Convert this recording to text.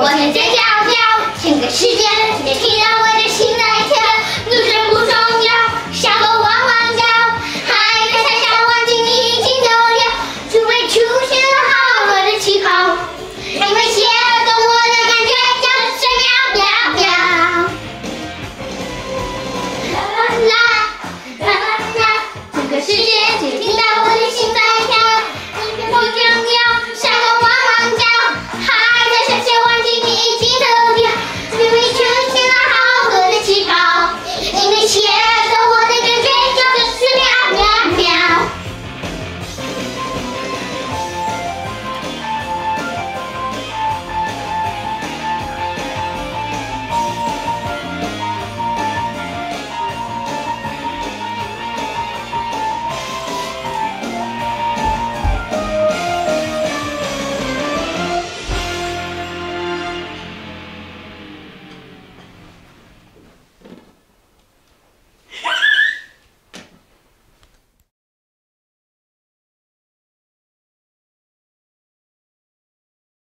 我声声叫叫，整个世界也听到我的心呐。